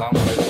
Selamun Aleyküm.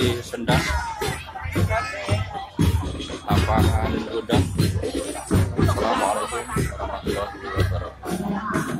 dari sendang. Tambahan udang. Assalamualaikum warahmatullahi wabarakatuh.